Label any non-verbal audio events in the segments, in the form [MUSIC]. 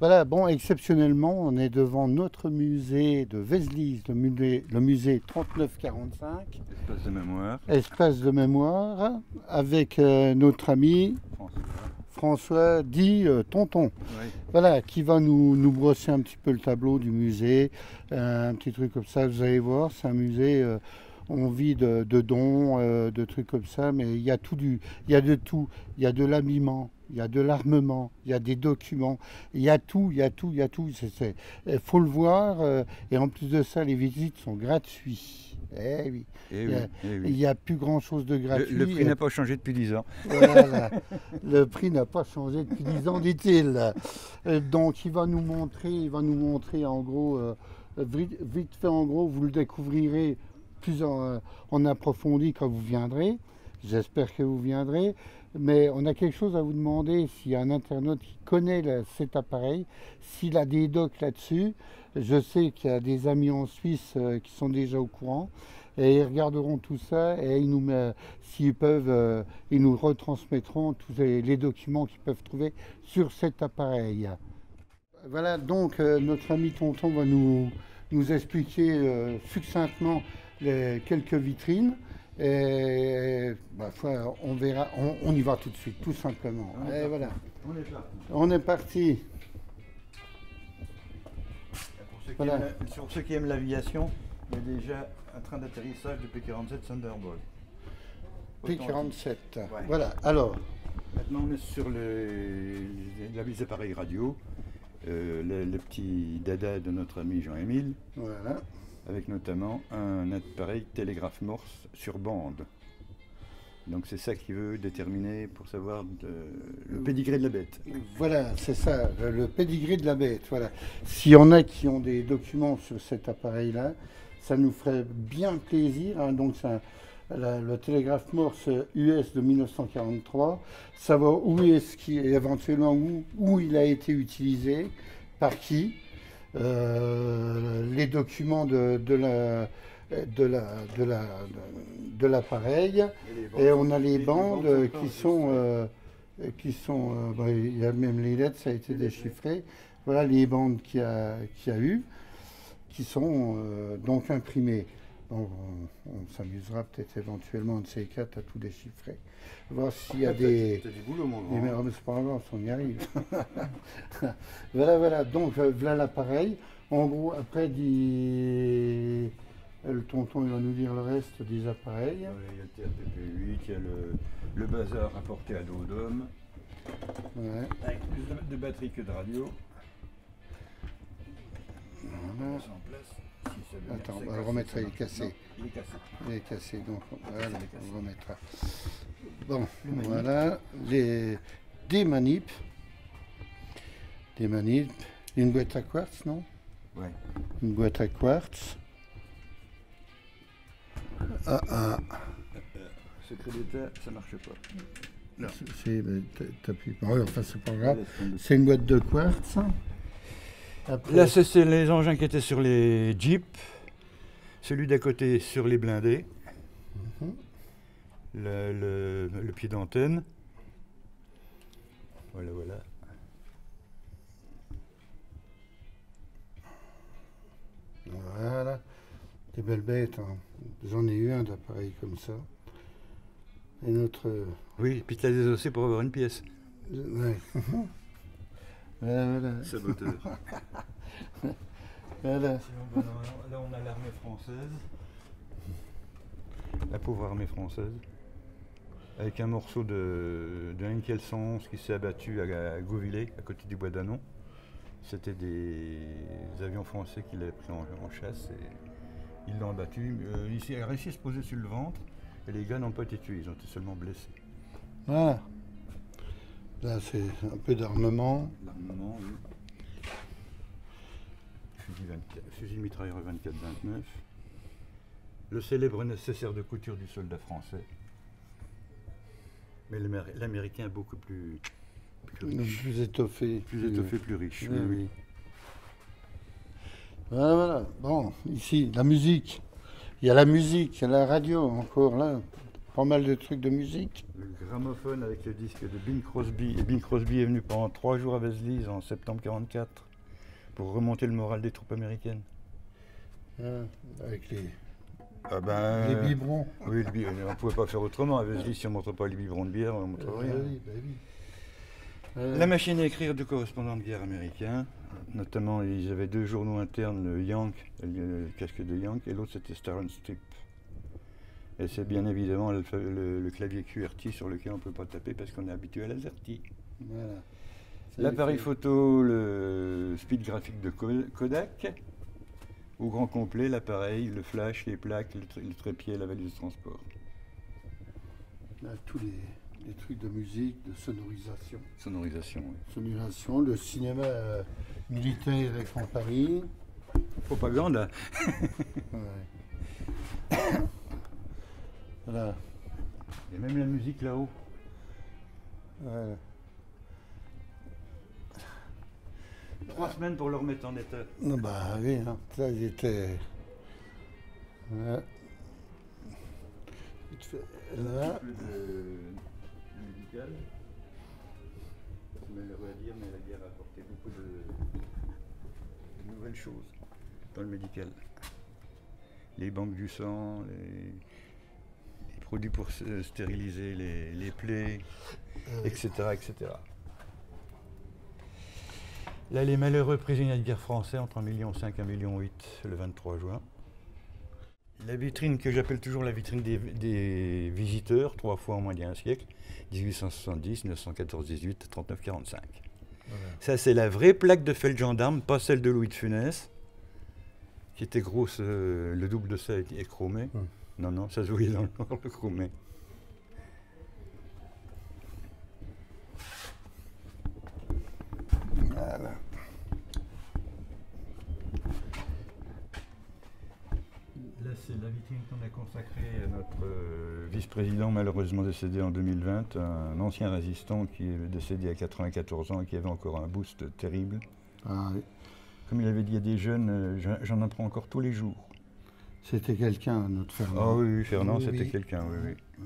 Voilà, bon, exceptionnellement, on est devant notre musée de Vézelise, le musée, le musée 3945, Espace de mémoire. espace de mémoire, avec euh, notre ami François. François dit euh, Tonton. Oui. Voilà, qui va nous, nous brosser un petit peu le tableau du musée, euh, un petit truc comme ça. Vous allez voir, c'est un musée. on vit de, de dons, euh, de trucs comme ça, mais il y a tout du, il y a de tout. Il y a de l'habillement, il y a de l'armement, il y a des documents, il y a tout, il y a tout, il y a tout. Il faut le voir. euh, et en plus de ça, les visites sont gratuites. Eh oui, Eh Il oui, y a- eh oui. n'y a plus grand chose de gratuit. le prix n'a pas changé depuis 10 ans. Voilà. Le prix n'a pas changé depuis 10 ans, dit-il. Euh, Donc, il va nous montrer, il va nous montrer en gros, euh, vite, vite fait en gros, vous le découvrirez plus en, euh, en approfondi quand vous viendrez. J'espère que vous viendrez. Mais on a quelque chose à vous demander. S'il y a un internaute qui connaît cet appareil, s'il a des docs là-dessus, je sais qu'il y a des amis en Suisse euh, qui sont déjà au courant. Et ils regarderont tout ça et ils nous met- s'ils peuvent, euh, ils nous retransmettront tous les, les documents qu'ils peuvent trouver sur cet appareil. Voilà, donc euh, notre ami Tonton va nous, nous expliquer euh, succinctement les quelques vitrines. Et bah, on verra, on, on y va tout de suite, tout simplement. On est Et parti. voilà, On est parti. on est parti. Pour ceux, Voilà. qui aiment la- sur ceux qui aiment l'aviation, il y a déjà un train d'atterrissage de P-47 Thunderbolt. Authentique. P47. Ouais. Voilà, alors, Maintenant, on est sur le, les appareils radio, euh, le, le petit dada de notre ami Jean-Émile, voilà. Avec notamment un appareil télégraphe morse sur bande. Donc c'est ça qu'il veut déterminer pour savoir de- le pédigré de la bête. Voilà, c'est ça, le, pédigré de la bête. Voilà. S'il y en a qui ont des documents sur cet appareil-là, ça nous ferait bien plaisir. hein. Donc, la- le télégraphe Morse US de 1943, savoir où est-ce qu'il éventuellement où, où il a été utilisé, par qui, euh, les documents de, de la de la de la de l'appareil. Et on a les bandes euh, qui sont euh, qui sont euh, bah, il y a même les lettres ça a été déchiffré. Voilà les bandes qu'il y a qu'il y a eu qui sont donc imprimées on, on s'amusera peut-être éventuellement un de ces quatre à tout déchiffrer voir s'il y a des T'as du boulot, mon grand. mais c'est pas grave, on y arrive. [LAUGHS] voilà, voilà. Donc, euh, voilà l'appareil. En gros, après, dit... euh, le tonton, il va nous dire le reste des appareils. Ouais, Il y a le TRPP8, il y a le, le bazar rapporté à dos d'homme, Ouais. avec plus de, de batterie que de radio. Voilà. Ça en place. Attends, on va le remettre, il est cassé. Non, il est cassé. Il est cassé, donc voilà, on le remettra. Bon, Le voilà. Les... Des manips. Des manips. Une boîte à quartz, non? Ouais. Une boîte à quartz. Ah, ah. Secret d'état, ça marche pas. Non. C'est, t'appuies pas. Enfin, c'est pas grave. C'est une boîte de quartz. Après, Là, c'est les engins qui étaient sur les Jeeps. Celui d'à côté sur les blindés. Mhm. Le, le- le pied d'antenne. Voilà, voilà. Voilà. Des belles bêtes. hein. J'en ai eu un d'appareil comme ça. Et notre. euh, Oui, puis tu l'as désossé pour avoir une pièce. Ouais. [LAUGHS] [LAUGHS] voilà, voilà. Saboteur. Voilà. Là, on a l'armée française. La pauvre armée française. Avec un morceau de, de Henkel 111 qui s'est abattu à, à Gauvillé, à côté du bois d'Anon. C'était des avions français qui l'avaient pris en, en chasse et ils l'ont abattu. Euh, il a réussi à se poser sur le ventre et les gars n'ont pas été tués, ils ont été seulement blessés. Ah. Là, c'est un peu d'armement. L'armement, oui. Fusil, 24 fusil mitrailleur 24-29. Le célèbre nécessaire de couture du soldat français. Mais l'Améri- l'américain est beaucoup plus, plus riche. Plus étoffé. Plus étoffé, plus riche. Oui, oui, oui. oui. Voilà, voilà. Bon, ici, la musique. Il y a la musique, il y a la radio encore là. Pas mal de trucs de musique. Le gramophone avec le disque de Bing Crosby. Et Bing Crosby est venu pendant trois jours à Vézelise en septembre 44 pour remonter le moral des troupes américaines. Hein, avec les, Ah ben, les biberons. Oui, le bi- on ne pouvait pas faire autrement. À Vézelise, si on ne montre pas les biberons de bière, on ne montre Ah rien. oui, bah oui. Euh, La machine à écrire de correspondants de guerre américains, notamment ils avaient deux journaux internes, le Yank, le casque de Yank, et l'autre c'était Star and Strip. Et c'est bien évidemment le, le- le clavier QWERTY sur lequel on ne peut pas taper parce qu'on est habitué à la ZERTY. voilà. Ça L'appareil photo, le speed graphique de Ko- Kodak, au grand complet, l'appareil, le flash, les plaques, le, tr- le trépied, la valise de transport. Là, tous les, les trucs de musique, de sonorisation. Sonorisation, oui. Sonorisation, le cinéma euh, militaire et compagnie. Propagande, Ouais. [LAUGHS] voilà. et même la musique là-haut. Ouais. Trois semaines pour le remettre en état. Ah Bah oui, hein. ça ils étaient. Ouais. Vite fait, Là, peu de médical. C'est malheureux à dire, mais la guerre a apporté beaucoup de, de nouvelles choses dans le médical. Les banques du sang, les produits pour se- stériliser les, les plaies, euh, etc., etc. Là, les malheureux prisonniers de guerre français entre 1,5 million et 1,8 million le 23 juin. La vitrine que j'appelle toujours la vitrine des, des visiteurs, trois fois en moins d'un siècle, 1870, 914, 18, 39, 45. voilà. Ça, c'est la vraie plaque de felt gendarme, pas celle de Louis de Funès, qui était grosse, euh, le double de ça est, chromé. Hmm. Non, non, ça se voyait dans le noir, le chromé. Voilà. Là, c'est la vitrine qu'on a consacrée à notre euh, vice-président, malheureusement décédé en 2020, un ancien résistant qui est décédé à 94 ans et qui avait encore un boost terrible. Ah, oui. Comme il avait dit à des jeunes, euh, j'en apprends encore tous les jours. C'était quelqu'un, notre Ah Fernand. oui, oui, Fernand, Oui, c'était oui. quelqu'un, oui, oui.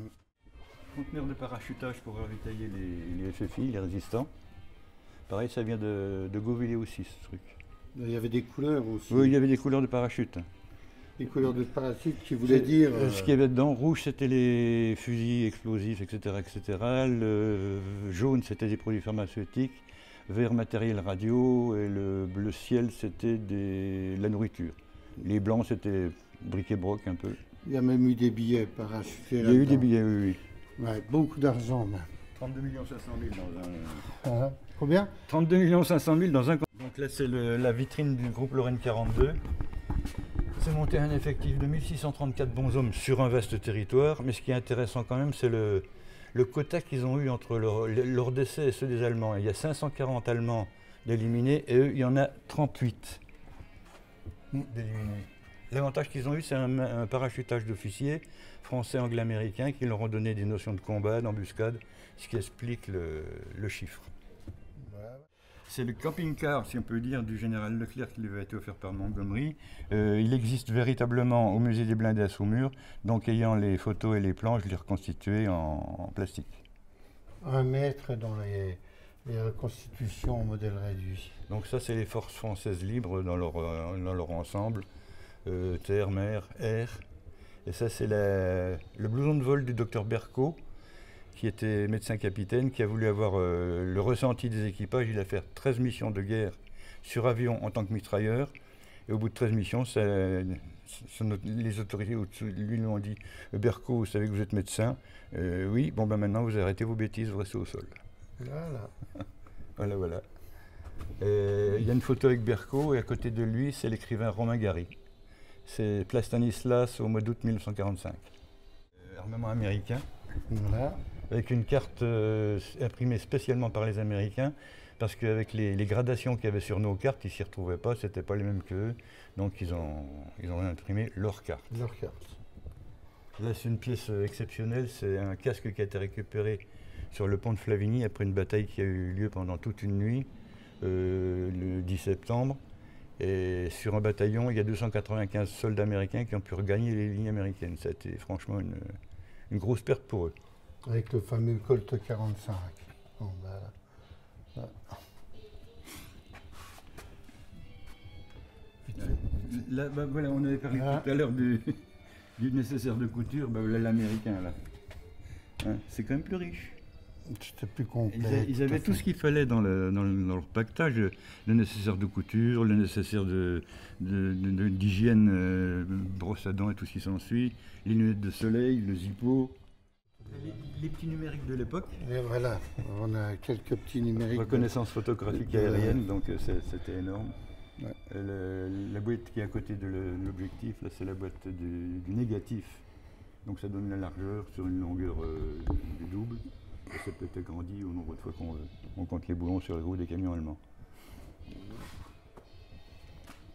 Conteneur de parachutage pour ravitailler les, les FFI, les résistants. Pareil, ça vient de, de Gauvillé aussi, ce truc. Il y avait des couleurs aussi. Oui, il y avait des couleurs de parachute. Des couleurs de parasites qui voulaient dire. Euh, Ce qu'il y avait dedans, rouge, c'était les fusils explosifs, etc., etc. Le jaune, c'était des produits pharmaceutiques. Vert, matériel radio. Et le bleu ciel, c'était des- la nourriture. Les blancs, c'était bric et broc un peu. Il y a même eu des billets parachutés. Il y a eu des billets, oui, oui. Ouais, beaucoup d'argent, même. 32 500 000 dans un... Ah, Combien? 32 500 000 dans un... Donc là, c'est la vitrine du groupe Lorraine 42. C'est monté un effectif de 1634 bons hommes sur un vaste territoire. Mais ce qui est intéressant quand même, c'est le, le quota qu'ils ont eu entre leur, leur décès et ceux des Allemands. Il y a 540 Allemands d'éliminés et eux, il y en a 38 d'éliminés. L'avantage qu'ils ont eu, c'est un, un parachutage d'officiers français, anglais, américains qui leur ont donné des notions de combat, d'embuscade, ce qui explique le- le chiffre. C'est le camping-car, si on peut dire, du général Leclerc qui lui avait été offert par Montgomery. Euh, il existe véritablement au musée des blindés à Saumur, donc ayant les photos et les plans, je l'ai reconstitué en, en plastique. Un mètre dans les, les reconstitutions en modèle réduit. Donc ça, c'est les forces françaises libres dans leur, euh, dans leur ensemble, euh, terre, mer, air. Et ça, c'est le blouson de vol du docteur Berco, qui était médecin-capitaine, qui a voulu avoir euh, le ressenti des équipages. Il a fait 13 missions de guerre sur avion en tant que mitrailleur. Et au bout de 13 missions, ça- ça- les autorités au-dessus de lui lui ont dit Berco, vous savez que vous êtes médecin Euh, Oui, bon ben maintenant vous arrêtez vos bêtises, vous restez au sol. Voilà. [LAUGHS] Voilà, voilà. Il y a une photo avec Berco et à côté de lui, c'est l'écrivain Romain Gary. C'est Place Stanislas au mois d'août 1945. Euh, armement américain, Voilà. avec une carte euh, imprimée spécialement par les Américains, parce qu'avec les, les gradations qu'il y avait sur nos cartes, ils s'y retrouvaient pas, c'était pas les mêmes qu'eux. Donc ils ont, ils ont imprimé leur carte. Leur carte. Là, c'est une pièce euh, exceptionnelle. C'est un casque qui a été récupéré sur le pont de Flavigny après une bataille qui a eu lieu pendant toute une nuit, euh, le 10 septembre. Et sur un bataillon, il y a 295 soldats américains qui ont pu regagner les lignes américaines. Ça a été franchement une, une grosse perte pour eux. Avec le fameux Colt 45. Bon, bah, bah. Là, bah, voilà, on avait parlé Ah. tout à l'heure du, du nécessaire de couture, bah, l'américain là. Hein, c'est quand même plus riche. C'était plus complet. Ils, a- avaient tout ce qu'il fallait dans, le, dans, le- dans leur pactage, le nécessaire de couture, le nécessaire de, de- de- de- d'hygiène, euh, brosse à dents et tout ce qui s'ensuit, les lunettes de soleil, le zippo. Les, les petits numériques de l'époque, Et voilà, on a quelques petits numériques. reconnaissance photographique aérienne, donc euh, c'était énorme. Ouais. Euh, le- la boîte qui est à côté de l'objectif, là c'est la boîte du, du négatif. Donc ça donne la largeur sur une longueur euh, du double. Ça peut être agrandi au nombre de fois qu'on veut. On compte les boulons sur les roues des camions allemands.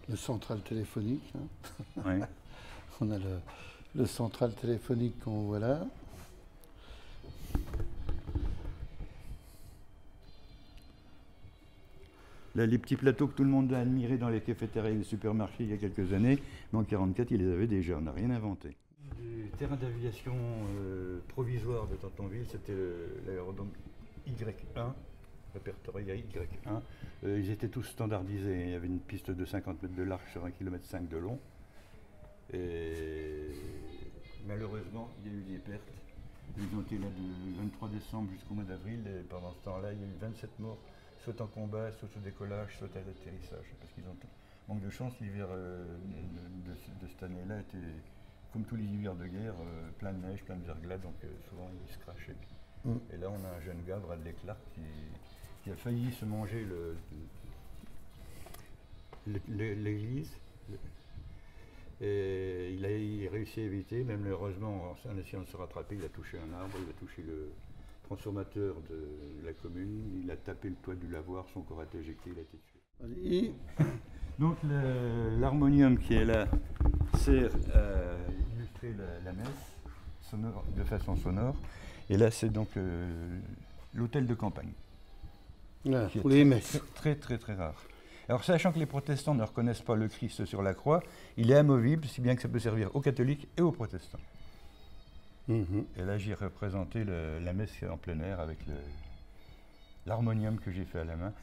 Le central téléphonique. hein. Ouais. [LAUGHS] On a le, le central téléphonique qu'on voit là. Là, les petits plateaux que tout le monde a admirés dans les cafétérias et les supermarchés il y a quelques années, mais en 1944, ils les avaient déjà, on n'a rien inventé. Terrain d'aviation euh, provisoire de Tantonville, c'était le- l'aérodrome Y1, répertorié Y1. Euh, ils étaient tous standardisés, il y avait une piste de 50 mètres de large sur 1 km 5 de long. Malheureusement, il y a eu des pertes. Ils ont été là du 23 décembre jusqu'au mois d'avril, pendant ce temps-là, il y a eu 27 morts soit en combat, soit au décollage, soit à l'atterrissage. Parce qu'ils ont manque de chance, l'hiver euh, de cette année-là était, comme tous les hivers de guerre, euh, plein de neige, plein de verglas, donc euh, souvent ils se crachaient. Mm. Et là, on a un jeune gars, Bradley Clark, qui, qui a failli se manger le- l'église. Et il a il réussi à éviter, même heureusement, en, en essayant de se rattraper, il a touché un arbre, il a touché le transformateur de la commune, il a tapé le toit du lavoir, son corps a été éjecté, il a été tué. Et Donc l'harmonium qui est là sert à illustrer la, la messe sonore, de façon sonore. Et là, c'est donc euh, l'hôtel de campagne. là, qui est pour les très, messes. Très, très, très rare. Alors, sachant que les protestants ne reconnaissent pas le Christ sur la croix, il est amovible, si bien que ça peut servir aux catholiques et aux protestants. Mhm. Et là, j'ai représenté le- la messe en plein air avec l'harmonium que j'ai fait à la main.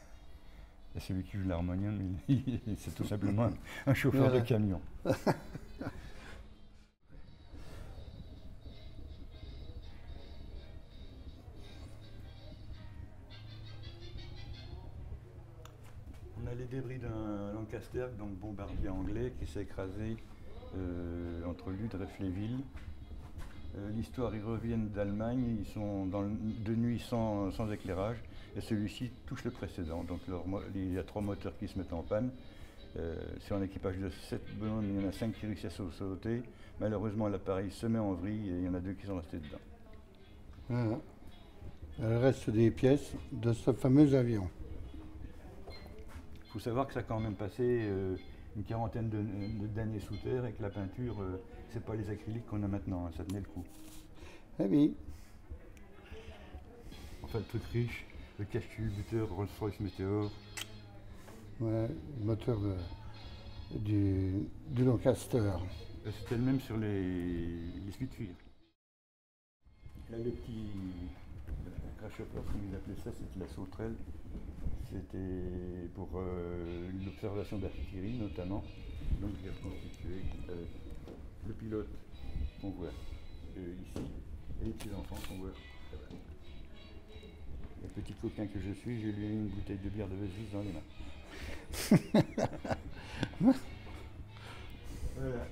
Et celui qui joue l'harmonium, [LAUGHS] c'est tout simplement un, un chauffeur Voilà. de camion. [LAUGHS] débris d'un Lancaster, donc bombardier anglais, qui s'est écrasé euh, entre Lude et Fléville. Euh, L'histoire, ils reviennent d'Allemagne, ils sont dans de nuit sans, éclairage, et celui-ci touche le précédent. Donc il y a trois moteurs qui se mettent en panne. Euh, sur un équipage de 7 bonhommes, il y en a 5 qui réussissent à sauter. Malheureusement, l'appareil se met en vrille et il y en a deux qui sont restés dedans. Voilà. Le reste des pièces de ce fameux avion. Faut savoir que ça a quand même passé euh, une quarantaine d'années sous terre et que la peinture, euh, c'est pas les acryliques qu'on a maintenant, hein, ça tenait le coup. Eh oui, Enfin, le truc riche, le cache-tube, buteur, Rolls-Royce Meteor. ouais, le moteur de- du, du Lancaster. Euh, C'était le même sur les, les Spitfire. Là, le petit crash comme ils appelaient ça, c'était la sauterelle. C'était pour euh, l'observation d'artillerie notamment. Donc j'ai reconstitué euh, le pilote qu'on voit euh, ici et les petits enfants qu'on voit là-bas. Le petit coquin que je suis, j'ai lui ai mis une bouteille de bière de Vesvis dans les mains. [LAUGHS] voilà.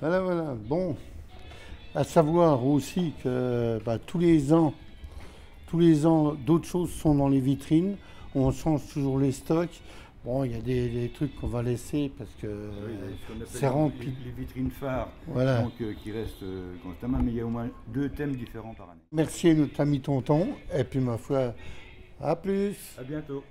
Voilà, voilà. Bon, à savoir aussi que bah, tous les ans, tous les ans, d'autres choses sont dans les vitrines. On change toujours les stocks. Bon, il y a des, des trucs qu'on va laisser parce que Oui, c'est rempli. Les, les vitrines phares, Voilà. donc, euh, qui restent euh, constamment, mais il y a au moins deux thèmes différents par année. Merci à notre ami Tonton. Et puis, ma foi, à plus. À bientôt.